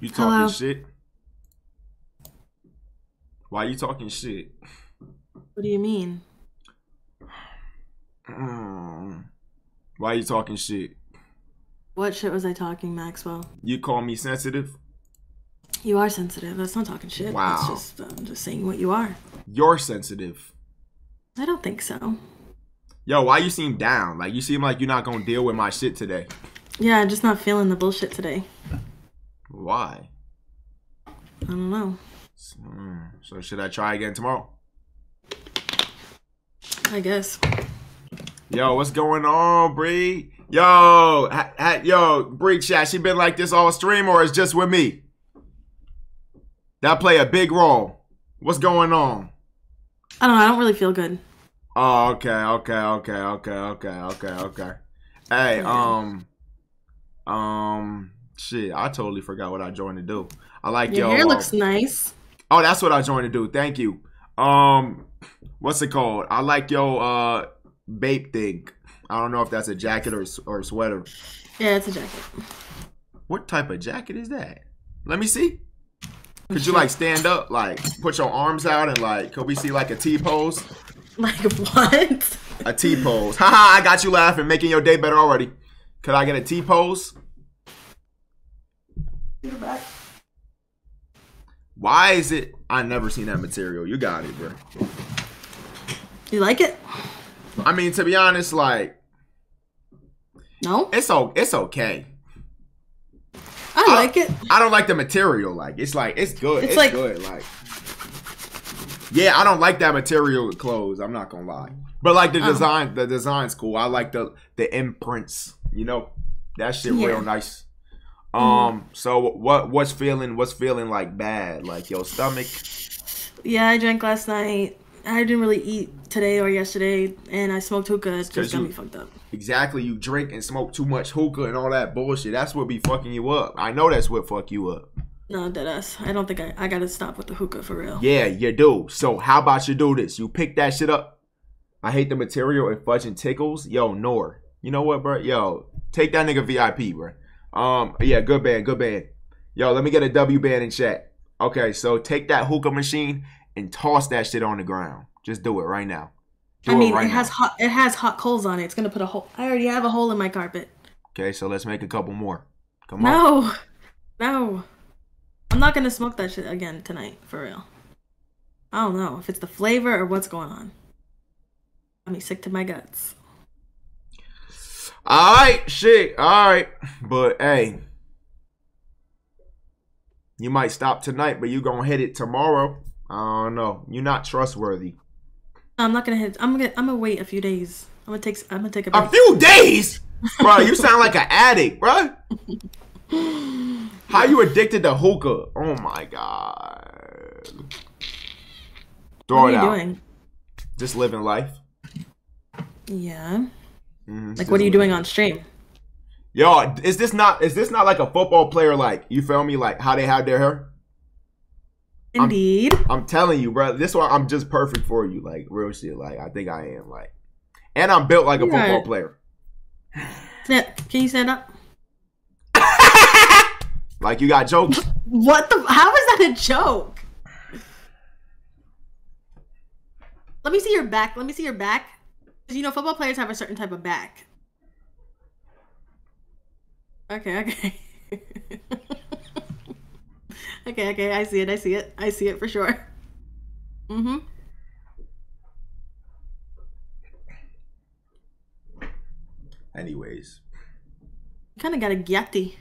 You talking Hello? shit? Why you talking shit? What do you mean? Mm. Why you talking shit? What shit was I talking, Maxwell? You call me sensitive? You are sensitive. That's not talking shit. Wow. That's just I'm just saying what you are. You're sensitive. I don't think so. Yo, why you seem down? Like you seem like you're not gonna deal with my shit today. Yeah, I'm just not feeling the bullshit today. Why? I don't know. Mm, So should I try again tomorrow? I guess. Yo, what's going on, Bri? Yo, ha, ha, yo, Bri chat. She been like this all stream, or it's just with me? That play a big role. What's going on? I don't know. I don't really feel good. Oh, okay, okay, okay, okay, okay, okay, okay. Hey, um, um, shit, I totally forgot what I joined to do. I like Your yo. hair uh, looks nice. Oh, that's what I joined to do. Thank you. Um, what's it called? I like your uh babe thing. I don't know if that's a jacket or or sweater. Yeah, it's a jacket. What type of jacket is that? Let me see. Could you like stand up, like put your arms out, and like could we see like a T pose? Like what? A T pose. Haha, I got you laughing, making your day better already. Could I get a T pose? Why is it? I never seen that material. You got it, bro. You like it? I mean, to be honest, like No, it's o- it's okay. I like it. I don't like the material. Like it's like it's good. It's, It's like- good. Like yeah, I don't like that material with clothes. I'm not gonna lie. But like the Oh. design, the design's cool. I like the the imprints. You know, that shit Yeah. real nice. Um. So what what's feeling what's feeling like bad? Like your stomach. Yeah, I drank last night. I didn't really eat today or yesterday, and I smoked hookah. It's just got me fucked up. Exactly. You drink and smoke too much hookah and all that bullshit. That's what be fucking you up. I know that's what fuck you up. No, deadass. I don't think I, I gotta stop with the hookah for real. Yeah, you do. So how about you do this? You pick that shit up. I hate the material and fudging tickles. Yo, Nor. You know what, bro? Yo, take that nigga VIP, bro. Um, yeah, good band, good band. Yo, let me get a W band in chat. Okay, so take that hookah machine and toss that shit on the ground. Just do it right now. Do I mean, right it has now. hot. It has hot coals on it. It's gonna put a hole. I already have a hole in my carpet. Okay, so let's make a couple more. Come on. No, no. I'm not gonna smoke that shit again tonight for real. I don't know if it's the flavor or what's going on. Got me sick to my guts. All right, shit. All right, but hey, you might stop tonight, but you gonna hit it tomorrow. I don't know. You're not trustworthy. I'm not gonna hit. I'm gonna. I'm gonna wait a few days. I'm gonna take. I'm gonna take a A few days, bro. You sound like an addict, bro. How you addicted to hookah? Oh my god. Throw What are it you out. doing? Just living life. Yeah. Mhm, Like, just what are you doing on stream? Yo, is this not is this not like a football player? Like you feel me? Like how they have their hair? I'm- Indeed. I'm telling you, bro. This one, I'm just perfect for you. Like real shit. Like I think I am. Like, and I'm built like a football player. Can you stand up? Like you got jokes. What the? How is that a joke? Let me see your back. Let me see your back. 'Cause you know, football players have a certain type of back. Okay, okay. okay, okay. I see it. I see it. I see it for sure. Mm-hmm. Anyways, Kind of got a gyati.